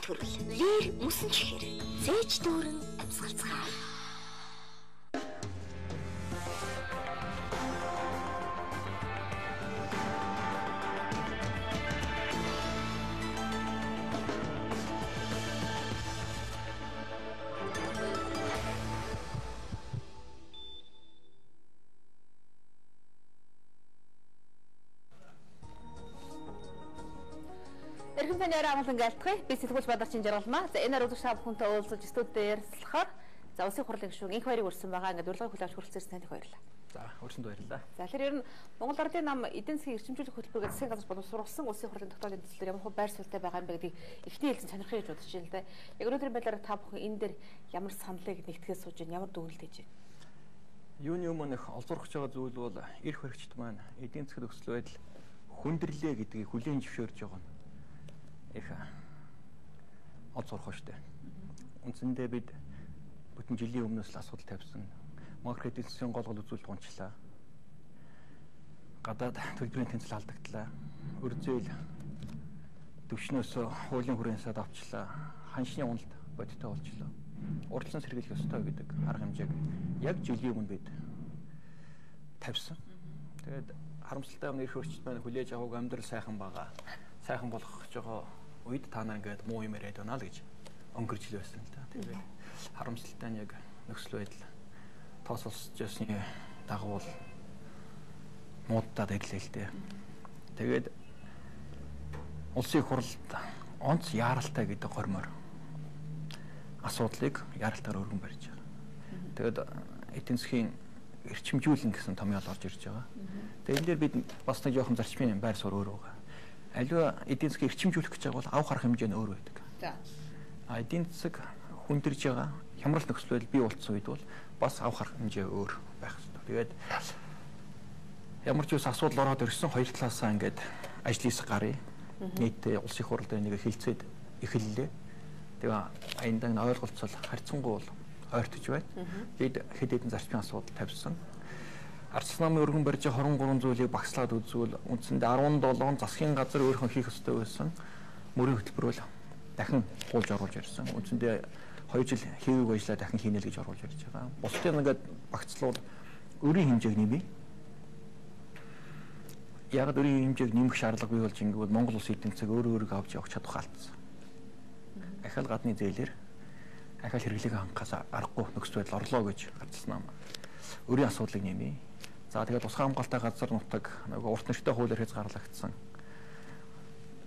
төрөл. Лэр мөсөн чихэр зээч дүүрэн амьсгалцгаа Амгалан гэлтгий. Би сэтгүүлч Бадарчин жаргалмаа. За энэ арга та бүхэнтэй уулзаж студид ярилцлахаар за улсын хурлын гишүүн инх баярыг өрсөн байгаа. Ингээд урилгыг хүлээж хүрэлцсэн танд баярлалаа. За өрсөнд баярлалаа. За тэгэхээр ер нь Монгол Ардын нам эдийн засгийн эрчимжүүлэх хөтөлбөр гэдэг засгийн газар боловсруулсан улсын хурлын тогтоолын төслөөр ямар хөө байр суурьтай байгаа юм бэ гэдгийг эхний хэлсэн сонирхъя гэж бодож байна л да. Яг өнөөдрийн байдлаар та бүхэн энэ дээр ямар саналыг нэгтгэж сууж байна, ямар дүгнэлт хийж байна? Юуны өмнө их олзуурч байгаа зүйл бол эрх баригчд маань эдийн засгийн нөхцөл байдал хүндрэлээ гэдгийг хүлээн зөвшөөрж байгаа нь их олзуурах штэ. Үндсэндээ бид бүтэн жилийн өмнөөс л асуудал тавьсан. Маркет засгийн гол гол үзүүлэлт гончлаа. Гадаад төлбөрийн тэнцэл алдагдлаа. Өрзөөл төвшнөөс хуулийн хүрээнсээ давчлаа. Ханшны уналд бодиттой болчлоо. Урдлан сэргийлэх ёстой гэдэг арга хэмжээг яг жилийн өмнө бид тавьсан. Тэгээд харамсалтай юм эрх өрчт маань хүлээж авах амьдрал сайхан байгаа. Сайхан болох байгаа үед та нар ингээд муу юм яриад байна л гэж өнгөрч л байсан л да. Тэгээд харамсалтай нь яг нөхцөл байдал тоос олсож ясны дагуу муудаад ирлээ л дээ. Тэгээд улсын хурлд онц яаралтай гэдэг гормоор асуудлыг яаралтаар өргөн барьж байгаа. Тэгээд эдийн засгийн эрчимжүүлэн гэсэн томьёол орж ирж байгаа. Тэгээд энэ дээр бид бас нэг жоохон зарчмын байр суурь өөр байгаа. Аливаа эдийн засгийг эрчимжүүлэх гэж байгаа бол авах арга хэмжээ нь өөр байдаг. За. А эдийн засаг хүндэрж байгаа хямрал нөхцөл байдал бий болцсон үед бол бас авах арга хэмжээ өөр байх хэрэгтэй. Тэгээд ямар ч үс асуудал ороод ирсэн хоёр талаасаа ингээд ажлын хэсэг гарыг нийтдээ улсын хурлд нэг хилцээд эхэллээ. Тэгээ аяндаг нь ойлголцол харьцангуй бол ойртож байна. Бид хэд хэдэн зарчмын асуудал тавьсан. Арц намын өргөн барьж 23 зүйлийг багслаад үзвэл үндсэндээ 17 засгийн газар өөрхөн хийх ёстой байсан мөрийн хөтөлбөр бол дахин гуулж оруулж ирсэн. Үндсэндээ 2 жил хийгээгүй ажиллаа дахин хийнэ л гэж оруулж ирж байгаа. Бусдын ингээд багцлуул өрийн хэмжээг нэмье яг өөрийн хэмжээг нэмэх шаардлага бий болж ингэвэл Монгол улс эдийн засаг өөрөө өөрийгөө авч явах чадвар алдсан. Ахаал гадны зээлэр ахаал хэрэглээг хангахаас аргагүй нөхцөл байдал орлоо гэж гарцсан юм. Өөрийн асуудлыг нэмье. За тэгээд тусгай хамгаалалттай газар нутаг нөгөө урт нэртэй хуулиар хэз гарлагдсан.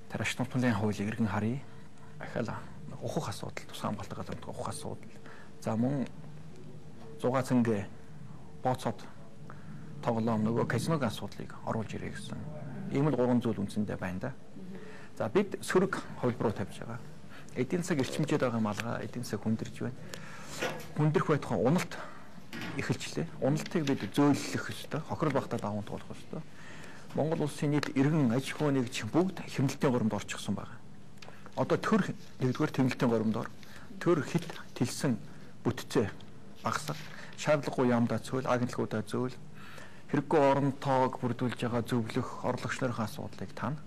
Тараш нутгийн хуулийг иргэн харъя. Ахаал ухах асуудал, тусгай хамгаалалттай газар нутаг ухах асуудал. За мөн 6 цэнгэ бооцоод тоглоом нөгөө казиногийн асуудлыг оруулж ирээ гэсэн. Ийм л гурван зүйл үндсэндээ байна да. За бид сөрөг хувилбаруу тавьж байгаа. Эдийн засаг эрчимжээд байгаа малгай эдийн засаг хүндэрж байна. Хүндрэх бай тухайн уналт эхэлчлээ. Уналтыг бид зөөлөх ёстой. Хохирол багтаа даван туулах ёстой. Монгол улсын нийт иргэн аж ахуй нэгж бүгд хэмнэлтийн горимд орчихсон байна. Одоо төр нэгдүгээр тэмнэлтийн горимд ор. Төр хит тэлсэн бүтцээ багасах. Шаардлагагүй яамдаа цөөл, агентлагуудаа зөөл, хэрэггүй орон тоог бүрдүүлж байгаа зөвлөх орлогч нарын асуудлыг тань.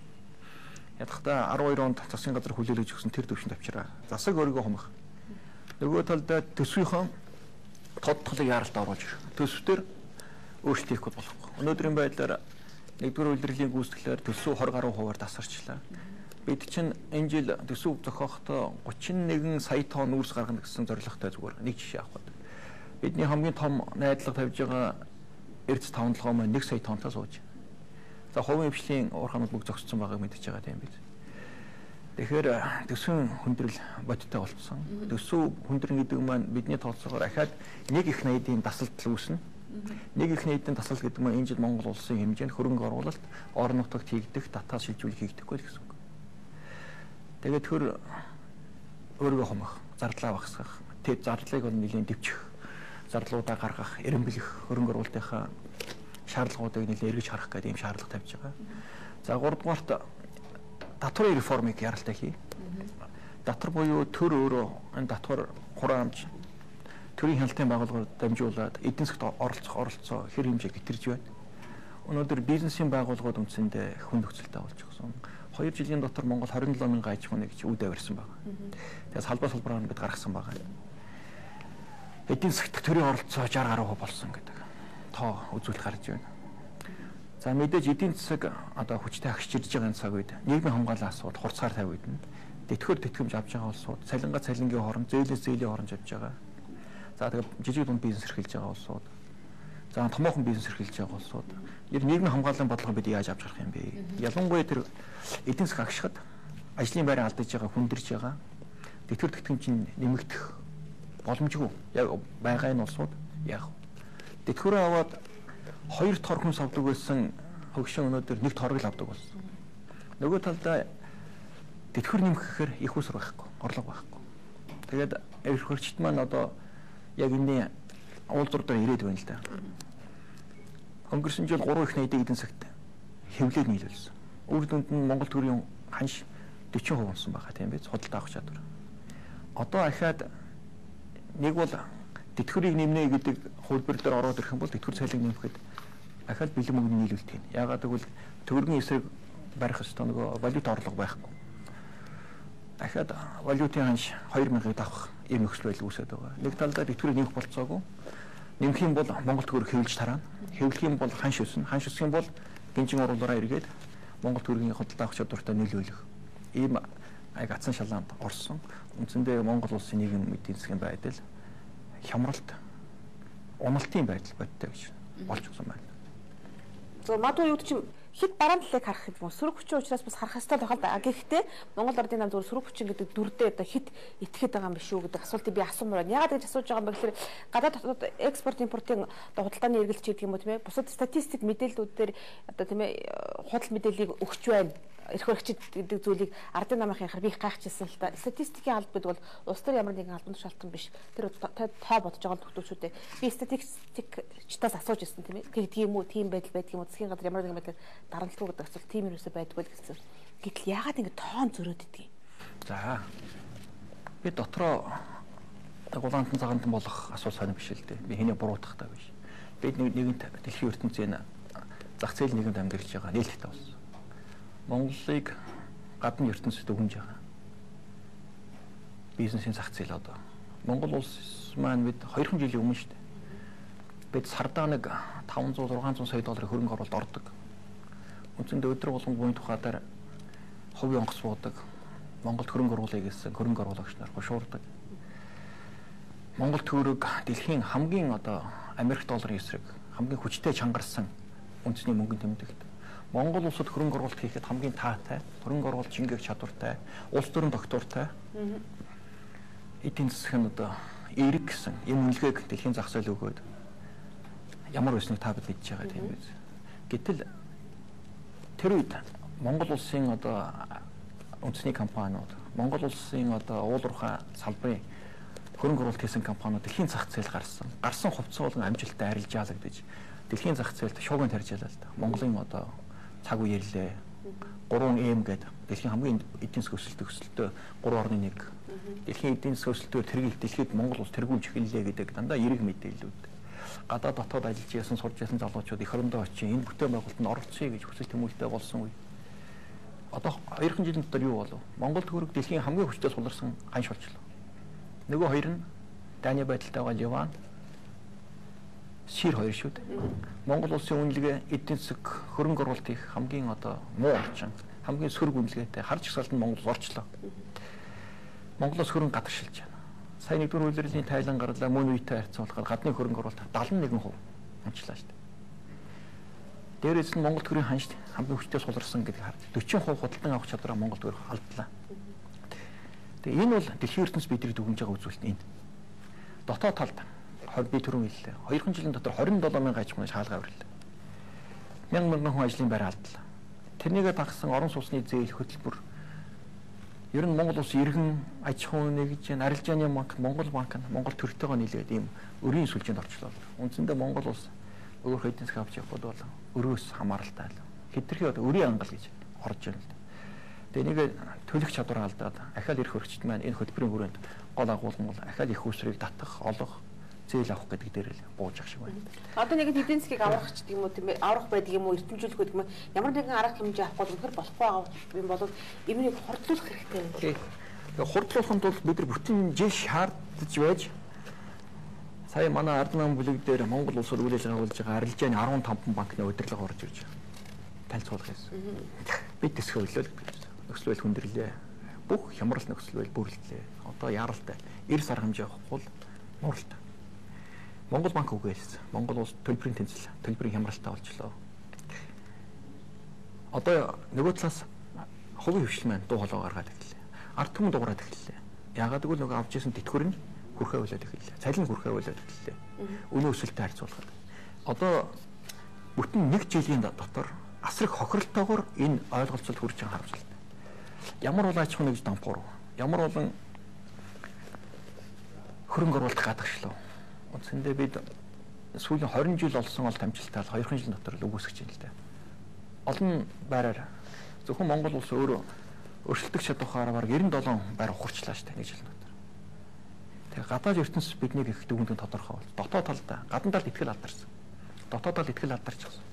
Ядахта 12 онд засгийн газар хүлээлгэж өгсөн тэр төвшөнд авчираа. Засаг өөрийгөө хумах. Нөгөө талдаа төсвийнхөө тодтолыг яаралд оруулж ирэх. Төсвтөр өөрчлөлт хийхгүй болохгүй. Өнөөдрийн байдлаар нэгдүгээр үйлдвэрлэлийн гүйцэтгэлээр төсөв 20 гаруй хувиар тасарчлаа. Бид чинь энэ жил төсөв зохиохдоо 31 сая тонн үрс гаргана гэсэн зорилготой зүгээр нэг жишээ авах гэдэг. Бидний хамгийн том найдлага тавьж байгаа эрдэс тавнлагоо маань 1 сая тоннтой сууж. За хувийн хвшлийн уурханууд бүгд зогссон байгааг мэдчихэж байгаа тийм биз. Тэгэхээр төсвийн хүндрэл бодиттой болцсон. Төсөв хүндрэн гэдэг маань бидний тооцоогоор ахаад нэг их найдын дасалт үүснэ. Нэг их найдын дасалт гэдэг маань энэ жил Монгол улсын хэмжээнд хөрөнгө оруулалт, орон нутагт хийгдэх татаа шилжүүлэх хийгдэхгүй гэсэн үг. Тэгээд төр өөрийгөө хумах, зардлаа багасгах, тэд зардлыг бол нэлийн дэвчих зарлуудаа гаргах, эренбэлэх хөрөнгө оруулалтынхаа шаардлагуудыг нэлээд эргэж харах гэдэг ийм шаардлага тавьж байгаа. За 3 дугаарт татварын реформыг яралтай хий. Татвар буюу төр өөрөө энэ татвар хураамж төрийн хяналтын байгууллагаар дамжуулаад эдийн засгт оролцох оролцоо хэр хэмжээ гитэрж байна. өнөөдөр бизнесийн байгууллагууд үндсэндээ хүн нөхцөлтэй болж гисэн. 2 жилийн дотор Монгол 27 мянган аж ахуйн нэгж үд авирсан байна. Тэгээс салбар салбараар бид гаргасан байгаа. Эдийн засгт төрийн оролцоо 60 гаруй болсон гэдэг тоо үзүүлэлт гарч байна. За мэдээж эдийн засаг одоо хүчтэй агшиж ирж байгаа цаг үед нийгмийн хамгаалалын асуудал хурцгаар тавиад нь тэтгэр тэтгэмж авч байгаа улсууд цалингаа цалингийн хооронд зээлээс зээлийн хооронд авж байгаа. За тэгээ жижиг дунд бизнес эрхэлж байгаа улсууд. За томоохон бизнес эрхэлж байгаа улсууд. Нь нийгмийн хамгаалалын бодлого бид яаж авч гарах юм бэ? Ялангуяа тэр эдийн засаг агшихад ажлын байраа алдаж байгаа, хүндэрж байгаа. Тэтгэр тэтгэмж нь нэмэгдэх боломжгүй. Яг байгаа энэ улсууд яг тэтгэврээ аваад хоёр тор хүнс авдаг байсан хөгшин өнөөдөр нэг торог л авдаг болсон. Нөгөө талдаа тэтгэвэр нэмэх гэхээр их уср байхгүй, орлого байхгүй. Тэгээд эрх хөрчт маань одоо яг энэ уулзуур дээр ирээд байна л да. Өнгөрсөн жил 3 их найдын эдийн засагт хэвлэл нийлүүлсэн. Үр дүнд нь Монгол төгрөгийн ханш 40% унсан байгаа тийм биз худалдаа авах чадвар. Одоо ахаад нэг бол тэтгэврийг нэмнэ гэдэг хөлбөр дээр ороод ирэх юм бол тэтгэвэр цалин нэмэхэд ахаад бэлэн мөнгөний нийлүүлэлт юм. Яагаад гэвэл төгрөгийн эсрэг барих ёстой нөгөө валют орлого байхгүй. Дахиад валютын ханш 2000-ыг давах ийм нөхцөл байдал үүсээд байгаа. Нэг талдаа тэтгэврийг нэмэх болцоогүй. Нэмэх юм бол Монгол төгрөг хэвлж тарана. Хэвлэх юм бол ханш өснө. Ханш өсөх юм бол гинжин оруулаараа эргээд Монгол төгрөгийн худалдаа авах чадвартай нөлөөлөх. Ийм аяг атсан шалаанд орсон. Үндсэндээ Монгол улсын нийгэм эдийн засгийн байдал хямралт уналтын байдал бодтой гэж болж гсэн байна. Магадгүй юу чинь хэд бараан талыг харах юм сөрөг хүчин учраас бас харах хэрэгтэй да. Гэхдээ Монгол Ардын нам зөв сөрөг хүчин гэдэг дүрдээ одоо хэд итгэхэд байгаа юм биш үү гэдэг асуултыг би асуумаар байна. Яагаад гэж асууж байгаа юм бэ гэхээр гадаад дотоод экспорт импортын одоо худалдааны эргэлт гэдэг юм уу тийм ээ. Бусад статистик мэдээллүүд дээр одоо тийм ээ худал мэдээллийг өгч байна эрх баригчид гэдэг зүйлийг ардын намын хахаар би их гайхчихсан л та. Статистикийн алба гэдэг бол улс төр ямар нэгэн албан тушаалтан биш. Тэр тоо бодож байгаа төгтөөчүүдээ би статистикчтаас асууж ирсэн тийм ээ. Гэдэг юм уу, тийм байдал байдаг юм уу? Засгийн газар ямар нэгэн байдлаар дарамтлаггүй гэдэг асуулт тийм юусоо байдгүй л гэсэн. Гэтэл яагаад ингэ тоон зөрөөд идгийг? За. Би дотроо гулаантан цагаантан болох асуулт сонир биш л дээ. Би хэнийг буруутгах таа биш. Бид нэгэнт дэлхийн ертөнцийн зах зээл нийгэмд амьдарч байгаа нийлдэхтэй болсон. Монголыг гадны ертөнцид өгнж байгаа. Бизнесийн зах зээл одоо. Монгол улс маань бид 2 жилийн өмнө шүү дээ. Бид сардаа нэг 500 600 сая долларын хөрөнгө оруулалт ордог. Үндсэндээ өдөр болгон буйн тухайдаар хувийн онгоц буудаг. Монголд хөрөнгө оруулъя гэсэн хөрөнгө оруулагч нар гушуурдаг. Монгол төгрөг дэлхийн хамгийн одоо Америк долларын эсрэг хамгийн хүчтэй чангарсан үндэсний мөнгөнд тэмдэгдэв. Монгол улсад хөрөнгө оруулалт хийхэд хамгийн таатай, хөрөнгө оруулалт шингээх чадвартай, улс төрийн доктортой. Эдийн нь одоо эрэг гэсэн юм үнэлгээг дэлхийн зах зээл өгөөд ямар байсныг та бид мэдж байгаа тийм биз. Гэтэл тэр үед Монгол улсын одоо үндэсний компаниуд, Монгол улсын одоо уулуурхай салбарын хөрөнгө оруулалт хийсэн компаниуд дэлхийн зах зээл гарсан. Гарсан хувцас болгон амжилттай арилжаалагдаж дэлхийн зах зээлд шууган тарьж ялаа л да. Монголын одоо цаг үе ирлээ. 3M гэдэг дэлхийн хамгийн эдийн засгийн өсөлт өсөлтөө 3.1. Дэлхийн эдийн засгийн өсөлтөөр тэргэл дэлхийд Монгол улс тэргүүлж эхэллээ гэдэг дандаа эрэг мэдээллүүд. Гадаад дотоод ажиллаж ясан сурж ясан залуучууд эх орондоо очив энэ бүтээн байгуулалтанд оролцъё гэж хүсэл тэмүүлэлтэй болсон үе. Одоо 2 жилийн дотор юу болов? Монгол төгрөг дэлхийн хамгийн хүчтэй суларсан ханш болчихлоо. Нөгөө хоёр нь Дани байдалтай байгаа Ливан шир хоёр шүү дээ. Монгол улсын үнэлгээ эдийн засаг хөрөнгө оруулалт их хамгийн одоо муу орчин хамгийн сөрөг үнэлгээтэй харж ихсэлд нь Монгол орчлоо. Монголоос хөрөнгө гадагшилж байна. Сая нэгдүгээр үйлрлийн тайлан гарлаа мөн үетэй харьцуулахад гадны хөрөнгө оруулалт 71% онцлоо шүү дээ. Дээрээс нь Монгол төгрөгийн ханш хамгийн хүчтэй суларсан гэдэг харж 40% худалдан авах чадвараа Монгол төгрөг алдлаа. Тэгээ энэ бол дэлхийн ертөнц бидний дүгнж байгаа үзүүлэлт энэ. Дотоод талд би түрүүн хэллээ. 2 жилийн дотор 27 мянган аж ахуйн шаалгаа авирлаа. 1000 мянган хүн ажлын байр алдлаа. Тэрнийгээ дагсан орон сууцны зээл хөтөлбөр ер нь Монгол улс иргэн аж ахуйн нэгж арилжааны банк Монгол банк нь Монгол төрөлтэйгөө нийлээд ийм өрийн сүлжээнд орчлоо. Үндсэндээ Монгол улс өөр хэдэн засаг авч явах бол өрөөс хамааралтай л. Хэтэрхий одоо өрийн ангал гэж орж байна л. Тэгээ нэг төлөх чадвар алдаад ахаал ирэх хөрчт маань энэ хөтөлбөрийн хүрээнд гол агуулган бол ахаал их усрыг татах, олох зээл авах гэдэг дээр л бууж ах шиг байна. Одоо нэг эдийн засгийг аврах ч тийм үү тийм ээ аврах байдаг юм уу эрдэмжүүлэх байдаг юм ямар нэгэн арга хэмжээ авахгүй үнэхээр болохгүй байгаа юм бол эмнийг хурдлуулах хэрэгтэй юм. Тэгээ хурдлуулахын тулд бид нар бүтэн жил шаардж байж сая манай ард намын бүлэг дээр Монгол улс үйл ажиллагаа болж байгаа арилжааны 15 банкны удирдлага орж ирж танилцуулах байсан. Бид төсгөө өглөө нөхцөл байдал хүндэрлээ. Бүх хямрал нөхцөл байдал бүрлэлээ. Одоо яралтай 90 сар хэмжээ авахгүй мууралтай. Монгол банк үгээс Монгол улс төлбөрийн тэнцэл, төлбөрийн хямралтай болчлоо. Одоо нөгөө талаас хувийн хвшил маань дуу хоолой гаргаад эхэллээ. Ард түмэн дуурайд эхэллээ. Ягаад гэвэл нөгөө авч исэн тэтгэвэр нь хүрхээ болоод эхэллээ. Цалин хүрхээ болоод эхэллээ. Өнөө өсөлтөй харьцуулахад. Одоо бүтэн нэг жилийн дотор асрах хохиролтойгоор энэ ойлголцолд хүрч байгаа харамсалтай. Ямар бол аж ахуйн нэгж дампуур. Ямар болон хөрөнгө оруулалт гадагшлаа. Үндсэндээ бид сүүлийн 20 жил олсон ол тамжилтаа 2 жил дотор л үгүйсгэж байна л да. Олон байраар зөвхөн Монгол улс өөрөө өршөлтөх чадвараар бараг 97 байр ухарчлаа шүү дээ нэг жил дотор. Тэгээ гадаад ертөнцийн биднийг их дүгнэлт тодорхой бол. Дотоод талдаа гадна талд ихтгэл алдарсан. Дотоод талд ихтгэл алдарчихсан.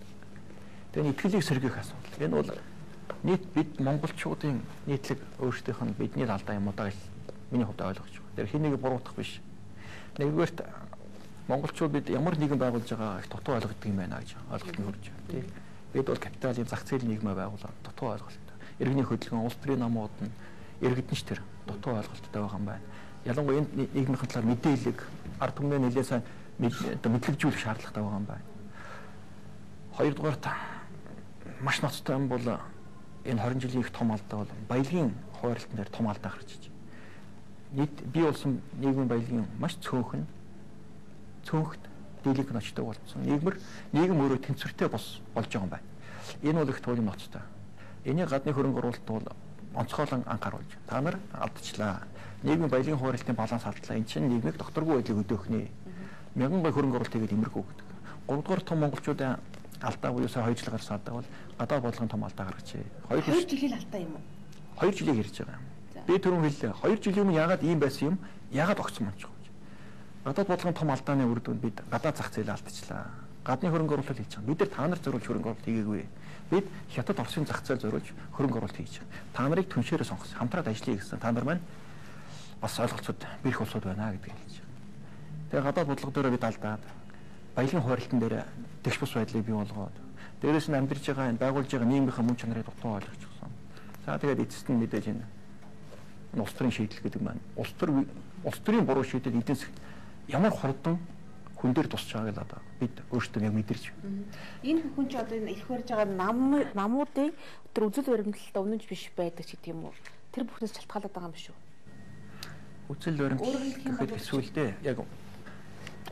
Тэгээ итгэлийг сэргийх асуудал. Энэ бол нийт бид монголчуудын нийтлэг өөрсдийнх нь бидний алдаа юм уу даа миний хувьд ойлгож байна. Тэр хэнийг буруутгах биш. Нэгдүгээрт монголчууд бид ямар нийгэм байгуулж байгаа их дутуу ойлгодог юм байна гэж ойлголт нь хүрч байна. Тийм. Бид бол капиталын зах зээлийн нийгмээ байгуулаад дутуу ойлголт. Иргэний хөдөлгөөн, улс төрийн намууд нь иргэдэн ч тэр дутуу ойлголттой байгаа юм байна. Ялангуяа энэ нийгмийн талаар мэдээлэл ард түмний нэлээд сайн мэдлэгжүүлэх шаардлагатай байгаа юм байна. Хоёрдугаарт маш ноцтой юм бол энэ 20 жилийн их том алдаа бол баялагын хуваарлтан дээр том алдаа гарч иж. Нийт бий болсон нийгмийн баялагын маш цөөхөн цөөхт дийлэнх ночтой болсон. Нийгмэр нийгэм өөрөө тэнцвэртэй бос болж байгаа юм байна. Энэ бол их туулийн ноцтой. Энийг гадны хөрөнгө оруулалт бол онцгойлон анхааруулж. Та нар алдчихлаа. Нийгмийн баялагын хуваарлтын баланс алдлаа. Энэ чинь нийгмийг докторгүй байдлыг өдөөх нэ. Мянган гой хөрөнгө оруулалт хийгээд имэрхүү гэдэг. Гуравдугаар том монголчуудын алдаа буюу сая 2 жил гарсан алдаа бол гадаад бодлогын том алдаа гаргажээ. 2 жилийн алдаа юм уу? 2 жилийг ярьж байгаа. Би түрүүн хэллээ. 2 жилийн өмнө ягаад ийм байсан юм? Ягаад огцсон юм ч. Гадаад бодлогын том алдааны үр дүнд бид гадаад зах зээл алдчихлаа. Гадны хөрөнгө оруулалт хийж байгаа. Бид нар та нар зориулж хөрөнгө оруулалт хийгээгүй. Бид хятад Оросын зах зээл зориулж хөрөнгө оруулалт хийж байгаа. Та нарыг түншээрээ сонгос. Хамтраад ажиллая гэсэн. Та нар маань бас ойлголцоод бэрх улсууд байна гэдгийг хэлж байгаа. Тэгээ гадаад бодлого дээр бид алдаад баялагын хуваарлтан дээр тэгш бус байдлыг бий болгоод дээрээс нь амьдарч байгаа энэ байгуулж байгаа нийгмийн мөн чанарыг дутуу ойлгочихсон. За тэгээд эцэст нь мэдээж энэ улс төрийн шийдэл гэдэг маань улс төр улс төрийн буруу шийдэл эдийн засаг ямар хурдан хүн дээр тусч байгааг л одоо бид өөрсдөө яг мэдэрч байна. Энэ хүн чи одоо их барьж байгаа нам намуудын тэр үзэл баримталтаа үнэнч биш байдаг ч гэдэг юм уу? Тэр бүхнээс шалтгаалаад байгаа юм биш үү? Үзэл баримтлал гэхэд эсвэл дээ яг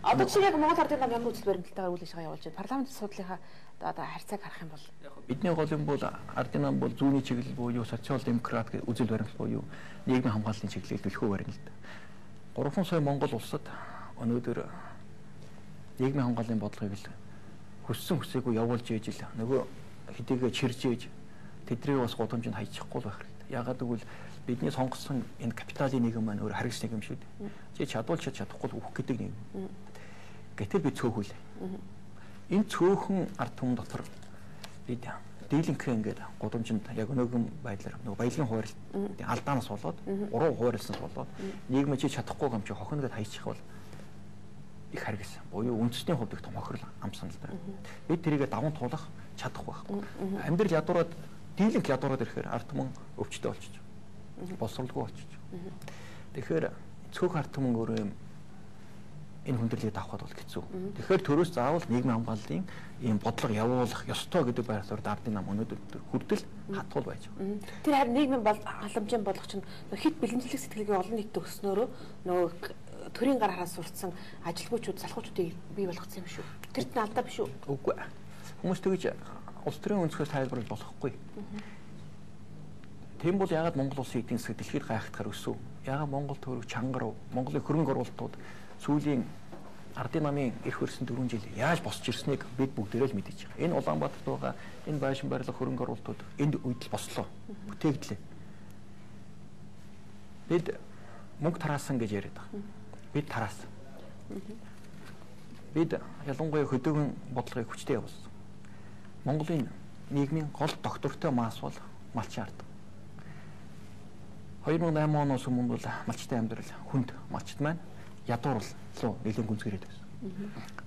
Одоо чи яг Монгол ардын нам ямар үзэл баримталтайгаар үйл ажиллагаа явуулж байна? Парламент асуудлынхаа одоо харьцааг харах юм бол бидний гол юм бол ардын нам бол зүүнний чиглэл буюу социал демократ үзэл баримтлал буюу нийгмийн хамгааллын чиглэлд төлхөө барина л да. 3 сая Монгол улсад өнөөдөр нийгмийн хамгааллын бодлогыг л хүссэн хүсээгүй явуулж ээж л нөгөө хэдийгээ чирж ээж тэднийг бас гудамжинд хайчихгүй байх хэрэгтэй. Ягаад гэвэл бидний сонгосон энэ капиталын нийгэм маань өөр харгас нийгэм шүү дээ. Чи чадвал чадахгүй л үхэх гэдэг нийгэм. Гэтэл би цөөхөл. Энэ цөөхөн ард түмэн дотор бид дийлэнхээ ингээд гудамжинд яг өнөөгийн байдлаар нөгөө баялагын хуваарлт алдаанаас болоод уруу хуваарлснаас болоод нийгмээ чи чадахгүй юм чи хохно гэдээ хайчих бол их харгас. Буюу үндэсний хувьд их том хохирол амсан л да. Бид тэрийгэ даван туулах чадахгүй байхгүй. Амьдрал ядуураад дийлэнх ядуураад ирэхээр ард түмэн өвчтөй болчих. Боловсролгүй болчих. Тэгэхээр цөөх ард түмэн өөрөө энэ хүндрэлийг давхад бол хэцүү. Тэгэхээр төрөөс заавал нийгмийн хамгааллын ийм бодлого явуулах ёстой гэдэг байр суурь ардын нам өнөөдөр хүртэл хатгуул байж байгаа. Тэр харин нийгмийн бол халамжийн бодлого чинь хит бэлэмжлэх сэтгэлгээ олон нийтэд өгснөөрөө нөгөө төрийн гар хараас сурцсан ажилгүйчүүд салхуучдыг бий болгоцсон юм шүү. Тэр чинь алдаа биш үү? Үгүй. Хүмүүс тэгж улс төрийн өнцгөөс тайлбарлах болохгүй. Тийм бол ягаад Монгол улсын эдийн засаг дэлхийд гайхахтаар өсөв? Ягаад Монгол төгрөг чангар, Монголын хөрөнгө оруулалтууд сүүлийн ардын намын эрх хөрсөн 4 жил яаж босч ирснийг бид бүгдээрээ л мэдэж байгаа. Энэ Улаанбаатарт байгаа энэ байшин барилга хөрөнгө оруулалтууд энд үед л бослоо. Бүтээгдлээ. Бид мөнгө тараасан гэж яриад байгаа. Бид тараасан. бид ялангуяа хөдөөгийн бодлогыг хүчтэй явуулсан. Монголын нийгмийн гол доктортой мас бол малчин ард. 2008 оноос өмнө бол малчтай амьдрал хүнд малчт маань ядуурлуу нэлээд гүнзгийрээд байсан.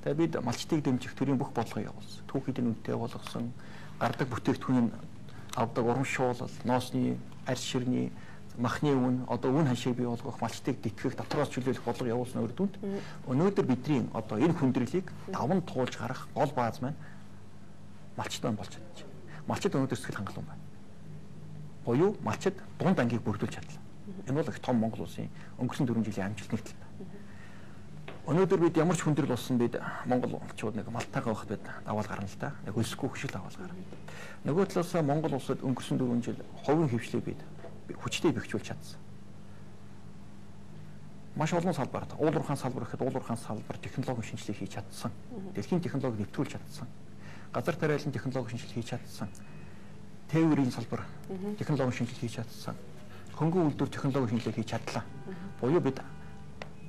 Тэгээ бид малчтыг дэмжих төрлийн бүх бодлогыг явуулсан. Түүхийдэн үнэтэй болгосон гардаг бүтээгдэхүүний авдаг урам шуулал, ноосны арьс ширний махны үн одоо үн ханшийг бий болгох малчтыг тэтгэх дотроос чөлөөлөх бодлого явуулсан үр дүнд өнөөдөр бидний одоо энэ хүндрэлийг даван туулж гарах гол бааз маань малчтан болж чадчих. Малчд өнөөдөр сэтгэл хангалуун байна. Буюу малчд дунд ангийг бүрдүүлж чадлаа. Энэ бол их том Монгол улсын өнгөрсөн 4 жилийн амжилт нэгтэл. Өнөөдөр бид ямар ч хүндрэл болсон бид монголчууд нэг малтайгаа байхад бид даваал гарна л да. Нэг өлсөхгүй хөшил даваал гарна. Нөгөө талаас Монгол улсад өнгөрсөн 4 жил ховын хөвшлийг бид хүчтэй бэхжүүлж чадсан. Маш олон салбарт уулуурхаан салбар гэхэд уулуурхаан салбар технологийн шинжилгээ хийж чадсан. Дэлхийн технологи нэвтрүүлж чадсан. Газар тариалан технологийн шинжилгээ хийж чадсан. Тээврийн салбар технологийн шинжилгээ хийж чадсан. Хөнгөн үйлдвэр технологийн шинжилгээ хийж чадлаа. Буюу бид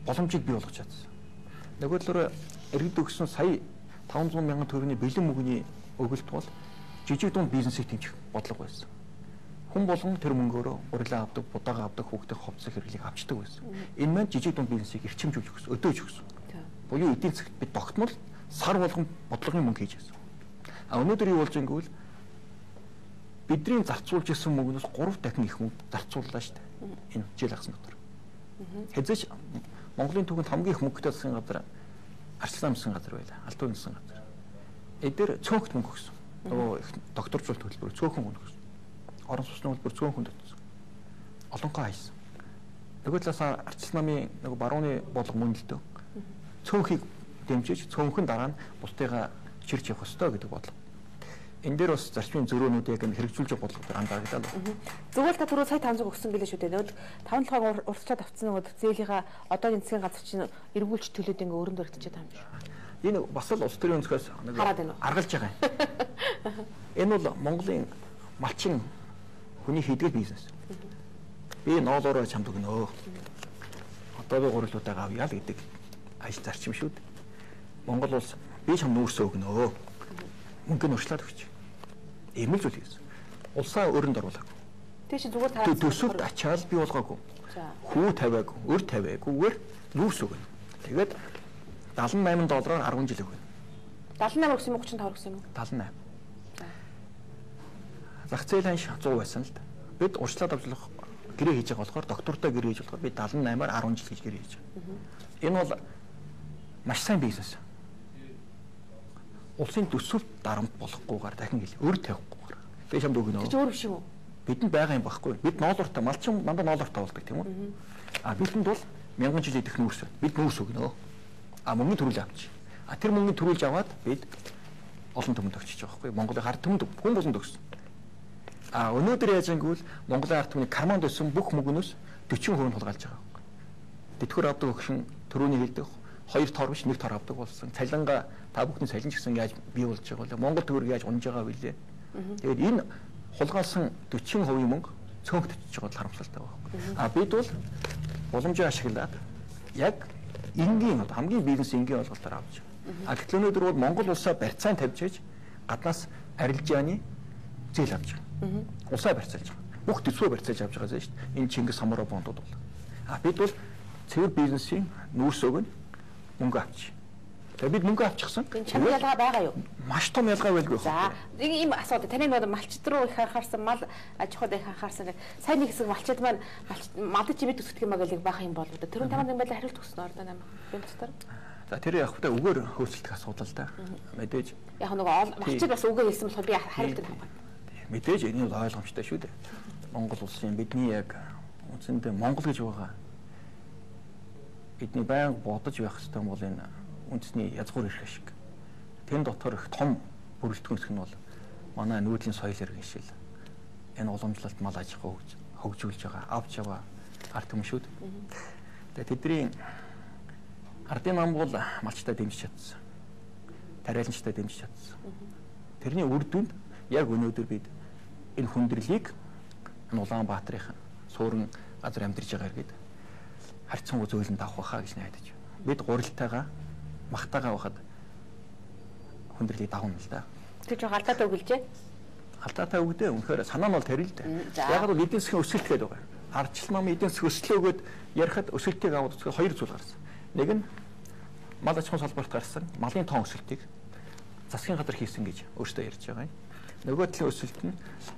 боломжийг бий болгож чадсан. Нөгөө талаараа иргэд өгсөн сая 500 мянган төгрөгийн бэлэн мөнгөний өгөлт бол жижиг дунд бизнесийг тэмцэх бодлого байсан хүн болгон тэр мөнгөөрөө урилаа авдаг, будаага авдаг, хүүхдээ ховцох хэрэглийг авчдаг байсан. Энэ маань жижиг дунд бизнесийг эрчимжүүлж өгсөн, өдөөж өгсөн. Буюу эдийн засагт бид тогтмол сар болгон бодлогын мөнгө хийж байсан. А өнөөдөр юу болж байгааг гэвэл бидний зарцуулж исэн мөнгнөөс 3 дахин их мөнгө зарцууллаа шүү дээ. Энэ жил агсан дотор. Хэзээч Монголын түүхэнд хамгийн их мөнгөтэй засгийн газар арчлан амсан газар байлаа. Алтан үнсэн газар. Эдгээр цөөхт мөнгө өгсөн. Нөгөө докторжуулалт хөтөлбөр цөөхөн мөнгө өгсөн орон сууцны хөлбөр зөөн хүнд утсан. Олонхоо хайсан. Нөгөө талаас арчил намын нөгөө барууны бодлого мөн л дөө. Цөөнхийг дэмжиж цөөнхөн дараа нь бусдыгаа чирч явах ёстой гэдэг бодлого. Энэ дээр бас зарчмын зөрөөнүүд яг хэрэгжүүлж байгаа бодлого дээр анзаарагдаад байна. Зүгээр та түрүү сая 500 өгсөн гэлээ шүү дээ. Нөгөө 5 толгойг урсчаад авцсан нөгөө зээлийнхаа одоогийн засгийн газар чинь эргүүлж төлөөд ингээ өрөнд өртөж байгаа юм шиг. Энэ бас л улс төрийн өнцгөөс нэг аргалж байгаа юм. Энэ бол Монголын малчин хүний хийдгэл бизнес. Би ноолороо чамд өгнө. Одоо би гурилуудаа авъя л гэдэг ажил зарчим шүү дээ. Монгол улс би чам нүүрсөө өгнө. Мөнгө нь урьшлаад өгч. Ийм л зүйл гэсэн. Улсаа өрөнд оруулаагүй. Тэг чи зүгээр тараа. Төсөвт ачаал би болгоогүй. Хүү тавиагүй, өр тавиагүйгээр нүүрс өгнө. Тэгээд 78 доллараар 10 жил өгнө. 78 өгсөн юм уу 35 өгсөн юм уу? 78 зах зээлийн 100 байсан л да. Бид урьдчилан давжлах гэрээ хийж байгаа болохоор доктортой гэрээ хийж болохоор би 78-аар 10 жил гэж гэрээ хийж байгаа. Энэ бол маш сайн бизнес. Улсын төсөвт дарамт болохгүйгээр дахин хэл өр тавихгүйгээр. Би чамд өгнө. Чи өөр биш үү? Бидэнд байгаа юм багхгүй. Бид ноолортой малчин дандаа ноолортой болдог тийм үү? А бидэнд бол мянган жил идэх нүүрс. Бид нүүрс өгнө. А мөнгө төрүүл авч. А тэр мөнгө төрүүлж аваад бид олон төмөнд өгчөж байгаа байхгүй. Монголын хард төмөнд хүн болонд өгсөн. А өнөөдөр яаж ингэвэл Монголын ард түмний карманд өссөн бүх мөнгнөөс 40% нь хулгайлж байгаа. Тэтгэр авдаг өгшин төрөний хэлдэг хоёр тор биш нэг тор авдаг болсон. Цалинга та бүхний цалин ч гэсэн яаж бий болж байгаа вэ? Монгол төгрөг яаж унж байгаа вэ? Тэгээд энэ хулгайлсан 40% мөнгө цөөнх төчж байгаа харамсалтай байна. А бид бол боломжийг ашиглаад яг энгийн хамгийн бизнес энгийн ойлголтоор авч байгаа. А гэтэл өнөөдөр бол Монгол улсаа барьцаан тавьж ээж гаднаас арилжааны зээл авч байгаа. Усаа барьцаалж байгаа. Бүх төсвөө барьцаалж авч байгаа шүү дээ. Энэ Чингис Хамараа бондууд бол. А бид бол цэвэр бизнесийн нүүрс өгөн мөнгө авч. Тэгээ бид мөнгө авчихсан. Чамд ялгаа байгаа юу? Маш том ялгаа байлгүй. За нэг ийм асуудал. Таны нөгөө малчд руу их анхаарсан, мал аж ахуйд их анхаарсан. Сайн нэг хэсэг малчд маань малд чимэд төсөх юм агаал баах юм болоо. Тэр нь тамаа юм байла хариулт өгсөн ордоо нам. Би дотор. За тэр яг хөтэ өгөр хөөцөлдөх асуудал та. Мэдээж. Яг нөгөө малчд бас үгээ хэлсэн болохоор би хариулт юм мэдээж энэ бол ойлгомжтой шүү дээ. Монгол улсын бидний яг үндсэндээ Монгол гэж байгаа бидний байнга бодож байх хэрэгтэй бол энэ үндэсний язгуур эрх ашиг. Тэн дотор их том бүрэлдэхүүнсэх нь бол манай нүүдлийн соёл иргэншил. Энэ уламжлалт мал аж ахуй хөгжүүлж байгаа авч яваа арт юм шүү дээ. Тэгээ тэдний ардын нам бол малчтай дэмжиж чадсан. Тариаланчтай дэмжиж чадсан. Тэрний үр дүнд яг өнөөдөр бид энэ хүндрэлийг Улаанбаатарын суурин газар амьдарч байгаа хэрэг харьцангуй зөөлөн давах байхаа гэж найдаж. Бид гурилтайгаа махтагаа байхад хүндрэлийг дагна л да. Тэр жоо алдаатай өгөлжээ. Алдаатай өгдөө үнэхээр санаа нь бол тарил л да. за. Яг бол эдийн засгийн өсөлт гэдэг байгаа. Ардчил нам эдийн засгийн өсөлтөөгөөд ярихад өсөлтийг аваад үзэхэд хоёр зүйл гарсан. Нэг нь мал аж ахуйн салбарт гарсан малын тоон өсөлтийг засгийн газар хийсэн гэж өөртөө ярьж байгаа юм. Нөгөө талын өсөлт нь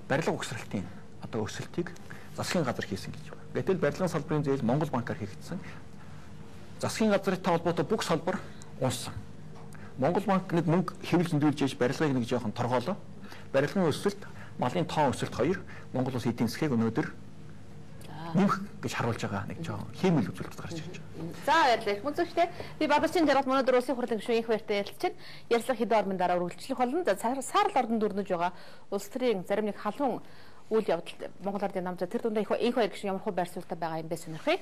барилга угсралтын одоо өсөлтийг засгийн газар хийсэн гэж байна. Гэтэл барилгын салбарын зээл Монгол банкар хийгдсэн. Засгийн газртай холбоотой бүх салбар унсан. Монгол банк нэг мөнгө хэвлэл зөндүүлж яж барилгыг нэг жоохон торгоолоо. Барилгын өсөлт, малын тоон өсөлт хоёр Монгол улс эдийн засгийг өнөөдөр нэмэх гэж харуулж байгаа нэг жоохон хиймэл үзүүлэлт гарч ирж байна. За баярлалаа. Их мөнцөгтэй. Би Бабачин жаргал өнөөдөр улсын хурлын гишүүн их баяртай ярилцсан. Ярилцлага хэдэн орны дараа үргэлжлэх болно. За саарл ордонд дүрнэж байгаа улс төрийн зарим нэг халуун үйл явдал Монгол Ардын намд тэр дундаа их их хоёр гишүүн ямар хөө байр суурьтай байгаа юм бэ сонирхъя.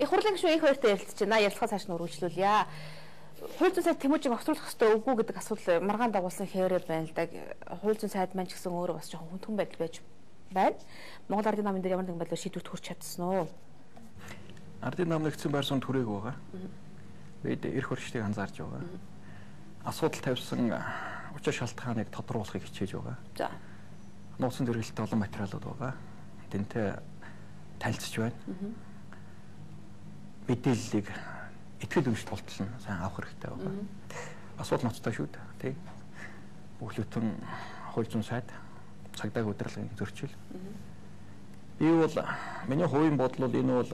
Их хурлын гишүүн их хоёртой ярилцж байна. Ярилцлага цааш нь үргэлжлүүлье. Хууль зүйн сайд Тэмүүжийг огцруулах хэрэгтэй үгүй гэдэг асуудал маргаан дагуулсан хэрэг байна л да. Хууль зүйн сайд маань ч гэсэн өөрөө бас жоохон хүнтхэн байдал байж байна. Монгол Ардын намын дээр ямар нэгэн байдлаар шийдвэрт хүрч чадсан уу? Ардын нам нэгдсэн байр суурь түрээг байгаа. Бид эрх хөрчтийг анзаарж байгаа. Асуудал тавьсан учир шалтгааныг тодруулахыг хичээж байгаа. За. Нууцын төрөлтөй олон материалууд байгаа. Тэнтэй танилцж байна. Мэдээллийг итгэл болтол нь сайн авах хэрэгтэй байгаа. Асуудал ноцтой шүү дээ. Тий. Бүхлөтөн хууль зүйн сайд цагдаагийн удирдлагын зөрчил. Би бол миний хувийн бодол бол энэ бол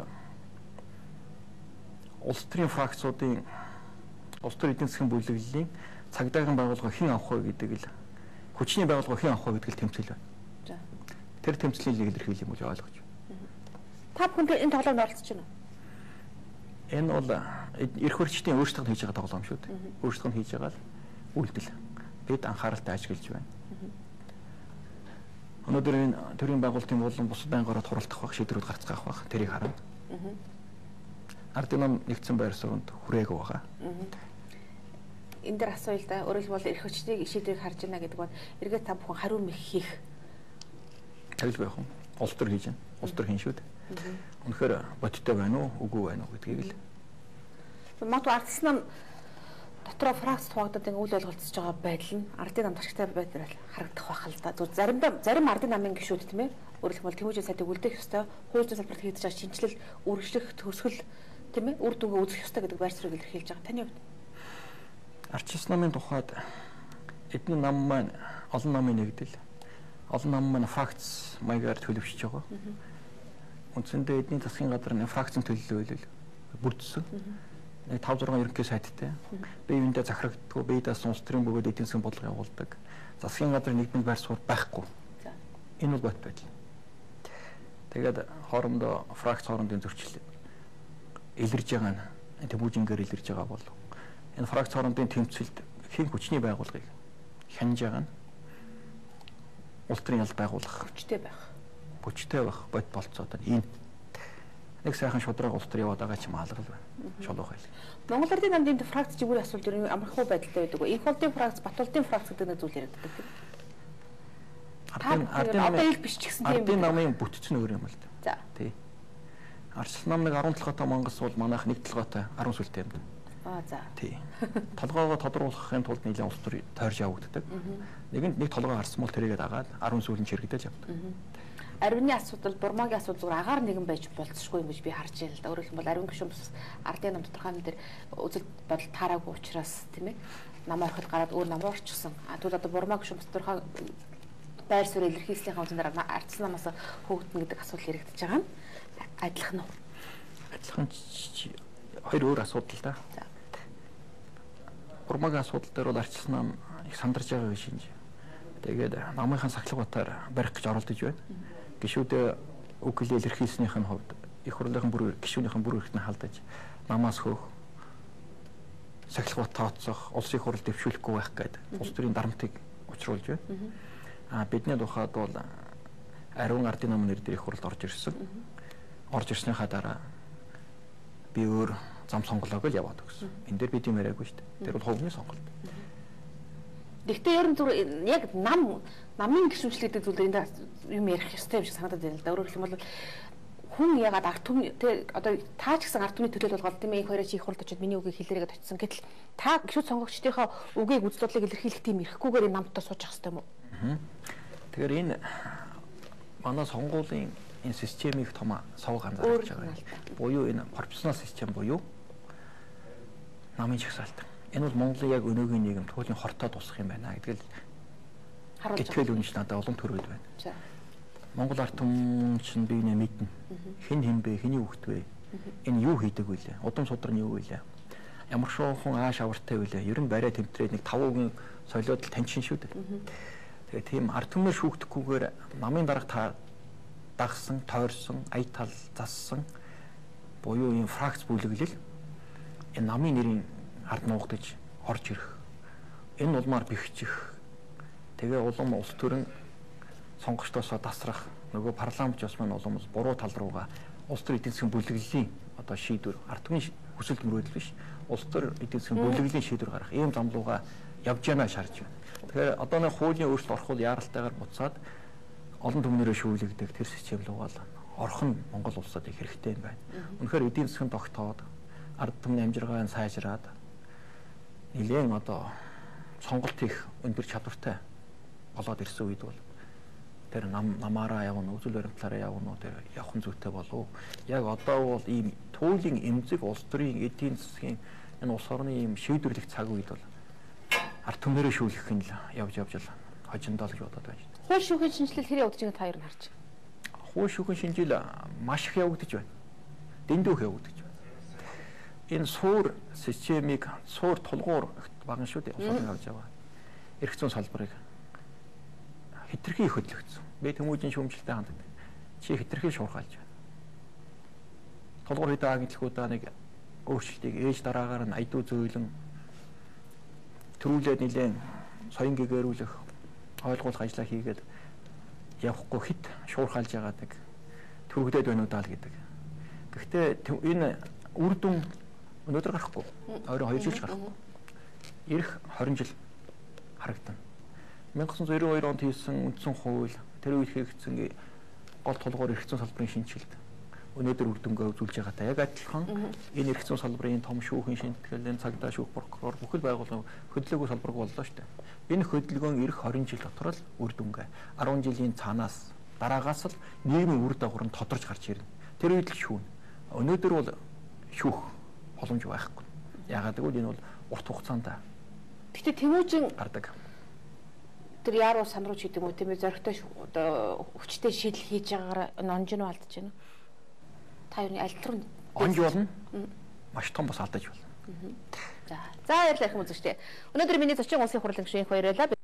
улс төрийн фракцуудын улс төрийн эдийн засгийн бүлэглэлийн цагдаагийн байгууллага хэн авах вэ гэдэг л хүчний байгууллага хэн авах вэ гэдэг л тэмцэл байна. Тэр тэмцлийн нэг илэрхийлэл юм уу ойлгож байна. Та бүхэн энэ тоглоомд оролцож байна уу? Энэ бол эрх хөрчтийн өөрсдөө хийж байгаа тоглоом шүү дээ. Өөрсдөө хийж байгаа л үйлдэл. Бид анхааралтай ажиглаж байна. Өнөөдөр энэ төрийн байгуулалтын болон бусад байнгаараа туралдах бах шийдвэрүүд гарцгаах бах тэрийг харна. Ардын нам нэгдсэн байр суурьнд хүрээгүй байгаа. энэ дээр асууя л да. Өөрөөр хэлбэл эрх хүчнийг шийдвэрийг харж байна гэдэг бол эргээд та бүхэн хариу мэх хийх. Тавил байх юм. Улс төр хийж байна. Улс төр хийн шүү дээ. Үнэхээр бодиттой байна уу, үгүй байна уу гэдгийг л. Магадгүй ардс нам дотроо фракц хуваагдаад ингээ үйл ойлголцож байгаа байдал нь ардын намд ашигтай байдлаар харагдах байх л да. Зүгээр заримдаа зарим ардын намын гишүүд тийм ээ. Өөрөлдөх бол Тэмүүжийн сайдыг үлдээх ёстой, хууль зүйн салбарт хийж байгаа шинжилэл, үргэлжлэх, төгсгөл тийм ээ, үр дүнгээ үзэх ёстой гэдэг байр суурийг илэрхийлж байгаа. Таны хувьд Арчис намын тухайд эдний нам маань олон намын нэгдэл олон нам маань фракц маягаар төлөвшөж байгаа. Үндсэндээ эдний засгийн газар нэг фракцын төлөлөө бүрдсэн. Нэг 5 6 ерөнхий сайттай. Бие биендээ захирагддаг, бие дэс улс төрийн бөгөөд эдийн засгийн бодлого явуулдаг. Засгийн газар нэгдмэл байр суурь байхгүй. Энэ бол бот байдал. Тэгээд хоорондоо фракц хоорондын зөрчил илэрж байгаа нь тэмүүжингээр илэрж байгаа бол энэ фракц хоорондын тэмцэлд хэн хүчний байгууллагыг хянаж байгаа нь улс төрийн ял байгуулах хүчтэй байх. Хүчтэй байх бод болцоо одоо энэ нэг сайхан шудраг улс төр яваад байгаа ч юм хаалгал байна. Шолоо хайл. Монгол Ардын намын фракц жигүүр асуулт ер нь амархуу байдалтай байдаг. Инх улдын фракц, Батулдын фракц гэдэг нэг зүйл яригддаг. Ардын Ардын одоо ил биш ч гэсэн тийм. Ардын намын бүтцэн өөр юм л да. За. Тий. Арчил нам нэг 10 толгойтой Монгол бол манайх нэг толгойтой 10 сүлтэй юм. Аа за. Тий. Толгоогоо тодруулахын тулд нэлээд улс төр тойрж явагддаг. Нэгэнд нэг толгой гарсан бол тэрийгээ дагаад 10 сүүлэн чирэгдэж явдаг. Арвины асуудал, бурмагийн асуудал зүгээр агаар нэгэн байж болцсохгүй юм гэж би харж байна л да. Өөрөөр хэлбэл арвин гишүүн бас ардын нам тодорхой юм дээр үзэл бодол таараагүй учраас тийм ээ. Нам ороход гараад өөр нам орчихсон. А тэгвэл одоо бурмаа гишүүн бас тодорхой байр суурь илэрхийлсэнийхээ үндсэн дараа ардс намаас хөөгдөн гэдэг асуудал яригдчихэж байгаа нь адилхан уу? Адилхан хоёр өөр асуудал да. За. Урмагийн асуудал дээр бол арчил нам их сандарч байгаа гэж шинж. Тэгээд намынхаа сахлах батаар барих гэж оролдож байна. Гишүүдээ үг хэлээ илэрхийлснийх нь хувьд их хурлынхан бүр гишүүнийхэн бүр өрхтний халдаж намаас хөөх бат тооцох, улсын хурал дэвшүүлэхгүй байх гэдэг улс төрийн дарамтыг учруулж байна. А бидний тухайд бол ариун ардын намын нэр дээр их хуралд орж ирсэн. Орж ирснийхаа дараа би өөр зам сонголоог л яваад өгсөн. Энд дээр бид юм яриаггүй шүү дээ. Тэр бол хувийн сонголт. Гэхдээ ер нь зүгээр яг нам намын гişүнчлэг гэдэг зүйл энэ юм ярих ёстой юм шиг санагдаад байна л да. Өөрөөр хэлбэл хүн ягаад арт түмний тэ одоо та ч гэсэн арт түмний төлөөлөл болгоод тийм ээ их хоёроо чих хурд очиод миний үгийг хэлээрэй гэж очсон. Гэтэл та гişүүд сонгогчдийнхаа үгийг үзлүүлэлийг илэрхийлэх тийм ирэхгүйгээр энэ намтаа сууж ах хэвээр юм уу? Тэгэхээр энэ манай сонгуулийн энэ системийг том сав ганцаарч байгаа. Буюу энэ профессионал систем буюу намын чагсаалт. Энэ бол Монголын яг өнөөгийн нийгэмд хуулийн хортой тусах юм байна гэдгээл итгэл үнэж надад улам төрөөд байна. Монгол ард түмэн чинь биенээ мэднэ. Хэн хэн бэ? Хэний хүүхэд вэ? Энэ юу хийдэг вүлээ? Удам судар нь юу вүлээ? Ямар шуухан ааш авартай вүлээ? Ер нь барай тэмтрээд нэг 5 үгийн солиод л таньчин шүү дээ. Тэгээ тийм ард түмээр шүүхдэггүйгээр намын дарга та дагсан, тойрсон, ая тал зассан буюу энэ фракц бүлэглэл энэ намын нэрийн ард нуугдаж орж ирэх. Энэ улмаар бэхжих. Тэгээ улам улс төрийн сонгогчдоосоо тасрах нөгөө парламент ус маань улам буруу тал руугаа улс төр эдийн засгийн бүлэглэлийн одоо шийдвэр ард түмний хүсэлт мөрөөдөл биш улс төр эдийн засгийн бүлэглэлийн шийдвэр гаргах ийм замлууга явж яана шаарч байна. Тэгэхээр одоо нэг хуулийн өөрчлөлт орох уу яаралтайгаар буцаад олон түмнэрээ шүүлэгдэх тэр систем руугаа орох нь Монгол улсад их хэрэгтэй юм байна. Үнэхээр эдийн засгийн тогтоод ард түмний амжиргаа нь сайжраад нэлээд одоо сонголт их өндөр чадвартай болоод ирсэн үед бол тэр нам намаараа явна үзэл баримтлаараа явна уу тэр явах зүйтэй болов. Яг одоо бол ийм туйлын эмзэг улс төрийн эдийн засгийн энэ улс орны ийм шийдвэрлэх цаг үед бол арт түмнэрээ шүүлэх нь л явж явж л хожиндоо л гэж бодоод байна. Хууль шүүхийн шинжилэл хэр явагдаж байгааг та нь харж байна. Хууль шүүхийн шинжилэл маш их явагдаж байна. Дэндүүх явагдаж. Энэ суур системийг суур тулгуур баган шүү дээ. Улс орны авч яваа. Эрх зүйн салбарыг хитрхи хөдлөгдсөн. Би тэмүүжийн шүүмжлэлтэй ханддаг. Чи хитрхи шуурхайлж байна. Толгор хэдэн агентлагуудаа нэг өөрчлөлтийг ээж дараагаар нь айдуу зөөлөн төрүүлээд нилээн соён гэгэрүүлэх ойлгуулах ажлаа хийгээд явахгүй хит шуурхайлж байгаадаг төрөгдөд байна уу даа л гэдэг. Гэхдээ энэ үр дүн өнөөдөр гарахгүй. Ойрон 2 жил гарахгүй. Ирэх 20 жил харагдана. 1992 онд хийсэн үндсэн хууль тэр үед хийгдсэн гол тулгуур эрх зүйн салбарын шинжилт өнөөдөр үр дүнгээ үзүүлж байгаатай яг адилхан энэ эрх зүйн салбарын том шүүхийн шинтгэл энэ цагдаа шүүх прокурор бүхэл байгууллага хөдөлгөөний салбарг боллоо шүү дээ. Энэ хөдөлгөөн эх 20 жил дотор л үр дүнгээ 10 жилийн цаанаас дараагаас л нийгмийн үр дагавар нь тодорч гарч ирнэ. Тэр үед л шүүнэ. Өнөөдөр бол шүүх боломж байхгүй. Яагаад гэвэл энэ бол урт хугацаанд. Гэтэ тэмүүжин гардаг тэр яаруу сан руу ч гэдэг юм уу тийм ээ зөрөгтэй одоо хүчтэй шийдэл хийж байгаагаар нонж нь алдаж байна. Та юу аль руу онж болно. Маш том бас алдаж болно. За. За их юм үзэгчтэй. Өнөөдөр миний зочин улсын хурлын гишүүн баярлалаа.